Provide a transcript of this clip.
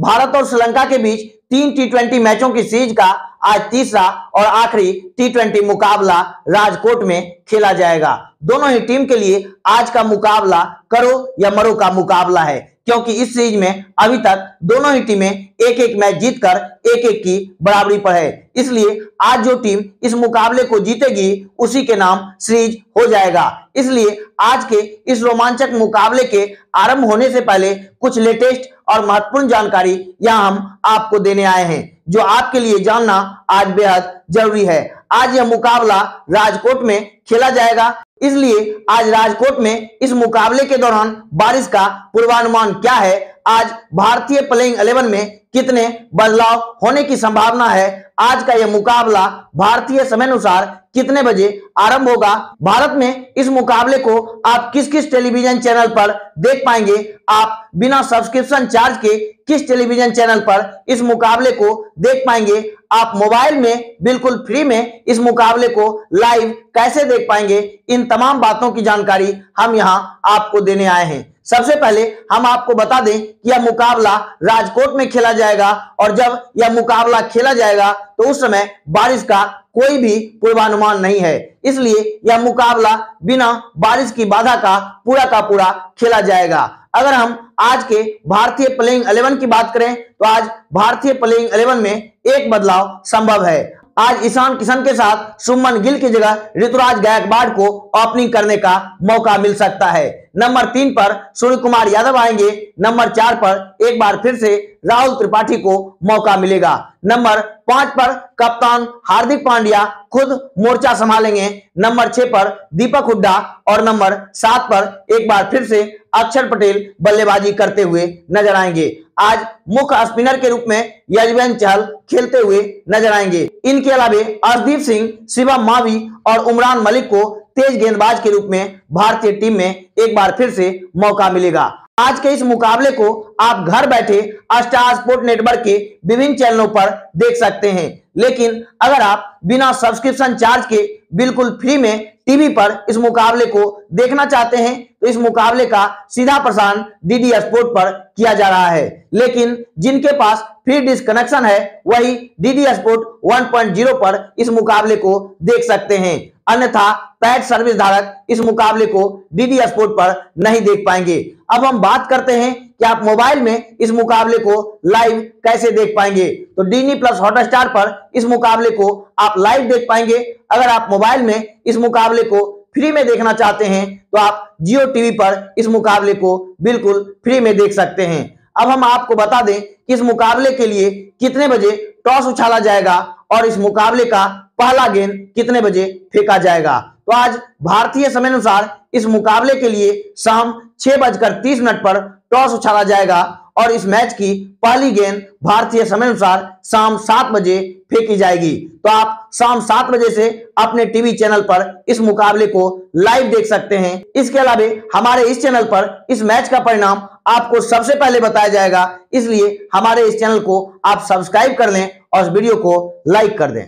भारत और श्रीलंका के बीच तीन टी मैचों की सीरीज़ का आज तीसरा और आखिरी टी मुकाबला राजकोट में खेला जाएगा। दोनों ही टीम के लिए आज का मुकाबला करो या मरो का मुकाबला है, क्योंकि इस सीरीज़ में अभी तक दोनों ही टीमें एक एक मैच जीतकर एक एक की बराबरी पर है। इसलिए आज जो टीम इस मुकाबले को जीतेगी, उसी के नाम सीरीज़ हो जाएगा। इसलिए आज के इस रोमांचक मुकाबले के आरंभ होने से पहले कुछ लेटेस्ट और महत्वपूर्ण जानकारी यहाँ हम आपको देने आए हैं, जो आपके लिए जानना आज बेहद ज़रूरी है। आज यह मुकाबला राजकोट में खेला जाएगा, इसलिए आज राजकोट में इस मुकाबले के दौरान बारिश का पूर्वानुमान क्या है, आज भारतीय प्लेइंग इलेवन में कितने बदलाव होने की संभावना है आज का यह मुकाबला भारतीय समय अनुसार कितने बजे आरंभ होगा? भारत में इस मुकाबले को आप किस किस टेलीविज़न चैनल पर देख पाएँगे? आप बिना सब्सक्रिप्शन चार्ज के किस टेलीविज़न चैनल पर इस मुकाबले को देख पाएँगे? आप मोबाइल में बिल्कुल फ्री में इस मुकाबले को लाइव कैसे देख पाएँगे? इन तमाम बातों की जानकारी हम यहाँ आपको देने आए हैं। सबसे पहले हम आपको बता दें कि यह मुकाबला राजकोट में खेला जाएगा और जब यह मुकाबला खेला जाएगा तो उस समय बारिश का कोई भी पूर्वानुमान नहीं है। इसलिए यह मुकाबला बिना बारिश की बाधा का पूरा का पूरा खेला जाएगा। अगर हम आज के भारतीय प्लेइंग 11 की बात करें तो आज भारतीय प्लेइंग 11 में एक बदलाव संभव है। आज ईशान किशन के साथ सुमन गिल की जगह ऋतुराज गायकवाड़ को ओपनिंग करने का मौका मिल सकता है। नंबर तीन पर सूर्य कुमार यादव आएँगे। नंबर चार पर एक बार फिर से राहुल त्रिपाठी को मौका मिलेगा। नंबर पाँच पर कप्तान हार्दिक पांड्या खुद मोर्चा संभालेंगे। नंबर छह पर दीपक हुड्डा और नंबर सात पर एक बार फिर से अक्षर पटेल बल्लेबाजी करते हुए नज़र आएँगे। आज मुख्य स्पिनर के रूप में यजवेंद्र चहल खेलते हुए नज़र आएँगे। इनके अलावे अर्शदीप सिंह, शिवम मावी और उमरान मलिक को तेज गेंदबाज के रूप में भारतीय टीम में एक बार फिर से मौका मिलेगा। आज के इस मुकाबले को आप घर बैठे स्टार स्पोर्ट नेटवर्क के विभिन्न चैनलों पर देख सकते हैं। लेकिन अगर आप बिना सब्सक्रिप्शन चार्ज के बिल्कुल फ्री में टीवी पर इस मुकाबले को देखना चाहते हैं तो इस मुकाबले का सीधा प्रसारण डीडी स्पोर्ट पर किया जा रहा है। लेकिन जिनके पास फ्री डिस्क कनेक्शन है, वही डीडी स्पोर्ट 1.0 पर इस मुकाबले को देख सकते हैं। अन्यथा पैड सर्विस धारक इस मुकाबले को डीडी स्पोर्ट पर नहीं देख पाएँगे। अब हम बात करते हैं कि आप मोबाइल में इस मुकाबले को लाइव कैसे देख पाएँगे। तो डीनी प्लस हॉटस्टार पर इस मुकाबले को आप लाइव देख पाएँगे। अगर आप मोबाइल में इस मुकाबले को फ्री में देखना चाहते हैं तो आप जियो टीवी पर इस मुकाबले को बिल्कुल फ्री में देख सकते हैं। अब हम आपको बता दें कि इस मुकाबले के लिए कितने बजे टॉस उछाला जाएगा और इस मुकाबले का पहला गेंद कितने बजे फेंका जाएगा? तो आज भारतीय समय अनुसार इस मुकाबले के लिए शाम छह बजकर तीस मिनट पर टॉस उछाला जाएगा और इस मैच की पहली गेंद भारतीय समय अनुसार शाम सात बजे फेंकी जाएगी। तो आप शाम सात बजे से अपने टीवी चैनल पर इस मुकाबले को लाइव देख सकते हैं। इसके अलावा हमारे इस चैनल पर इस मैच का परिणाम आपको सबसे पहले बताया जाएगा। इसलिए हमारे इस चैनल को आप सब्सक्राइब कर लें और वीडियो को लाइक कर दें।